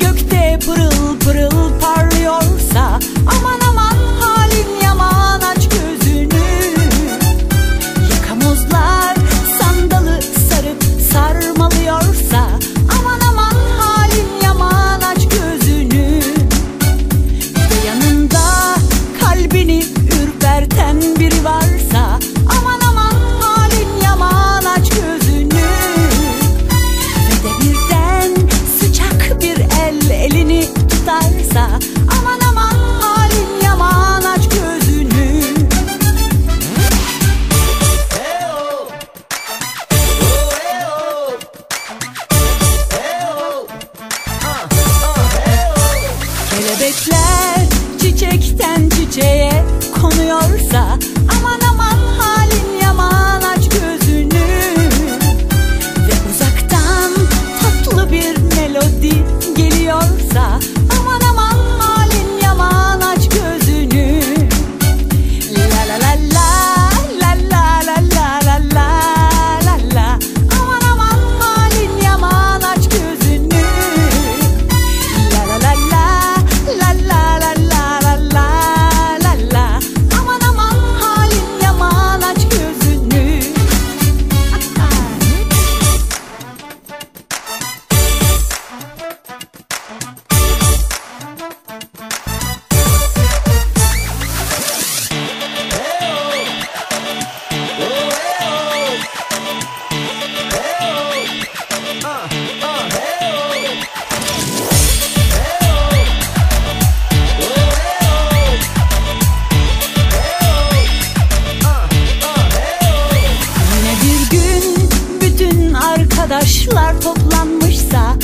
Gökte pırıl pırıl parlıyorsa Aman aman halin yaman aç gül çiçekten çiçeğe konuyorsa aman arkadaşlar toplanmışsa